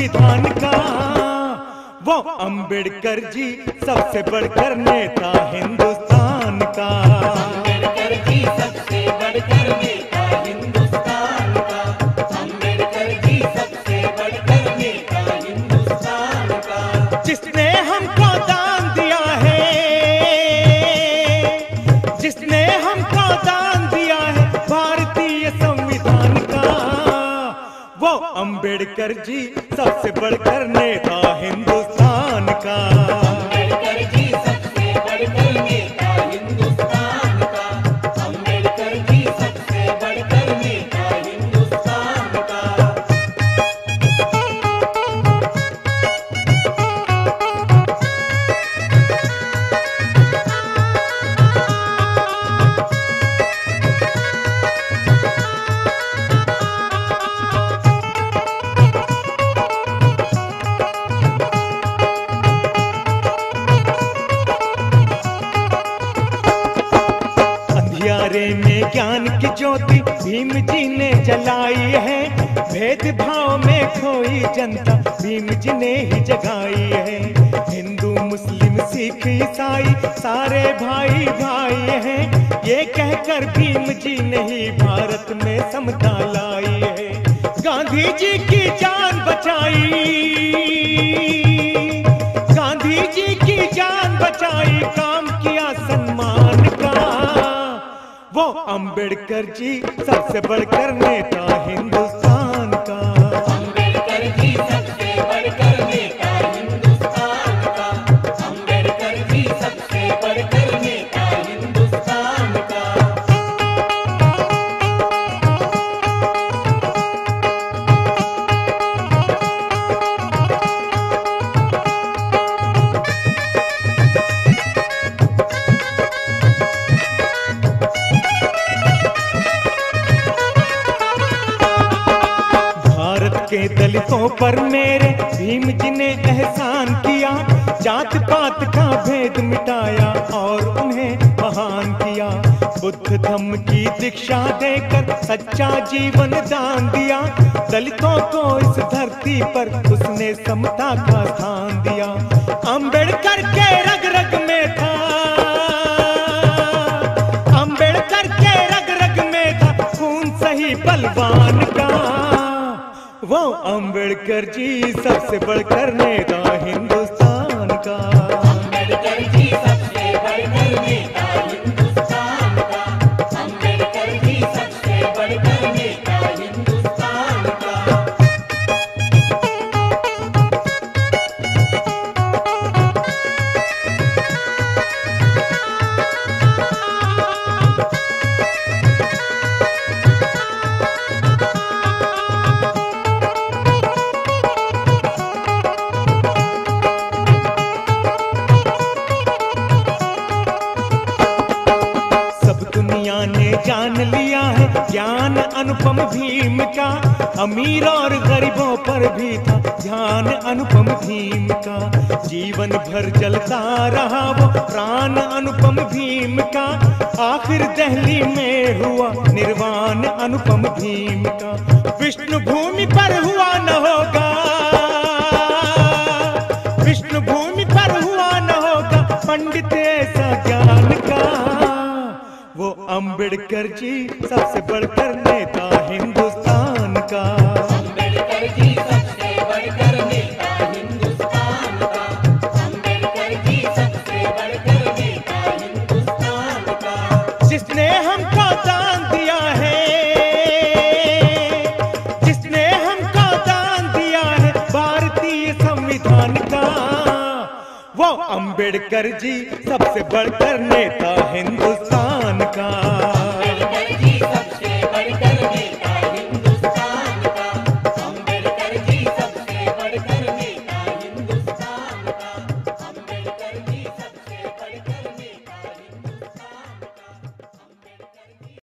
संविधान का। वो अंबेडकर जी सबसे बढ़कर नेता हिंदुस्तान का। अंबेडकर जी सबसे बढ़कर अंबेडकर जी सबसे बढ़कर नेता हिंदुस्तान का। अंधियारे में ज्ञान की ज्योति भीम जी ने जलाई है। भेदभाव में खोई जनता भीम जी ने ही जगाई है। हिंदू, मुस्लिम, सिख, ईसाई सारे भाई भाई हैं। ये कहकर भीम जी ने ही भारत में समता लाई है। गांधी जी की जान बचाई। गांधी जी की जान बचाई। काम अंबेडकर जी सबसे बढ़कर नेता हिंदुस्तान का। अंबेडकर जी सबसे बढ़कर नेता। पर मेरे भीम जी ने एहसान किया जात पात का भेद मिटाया और उन्हें महान किया। बुद्ध धम्म की दीक्षा देकर सच्चा जीवन दान दिया। दलितों को इस धरती पर उसने समता का स्थान दिया। अंबेडकर के रग रग में था। अंबेडकर के रग रग में था। खून सही बलवान अंबेडकर जी सबसे बढ़कर नेता हिंदुस्तान का। जान लिया है, ज्ञान अनुपम भीम का, अमीर और गरीबों पर भी था ध्यान अनुपम भीम का। जीवन भर चलता रहा वो प्राण अनुपम भीम का, आखिर दहली में हुआ निर्वाण अनुपम भीम का। वो अंबेडकर जी सबसे बढ़कर नेता हिंदुस्तान का। अंबेडकर जी सबसे बढ़कर नेता हिंदुस्तान का। अंबेडकर जी सबसे बढ़कर नेता हिंदुस्तान का। जिसने हमको दान दिया है जिसने हमको दान दिया है भारतीय संविधान का। वो अंबेडकर जी सबसे बढ़कर नेता हिंदुस्तान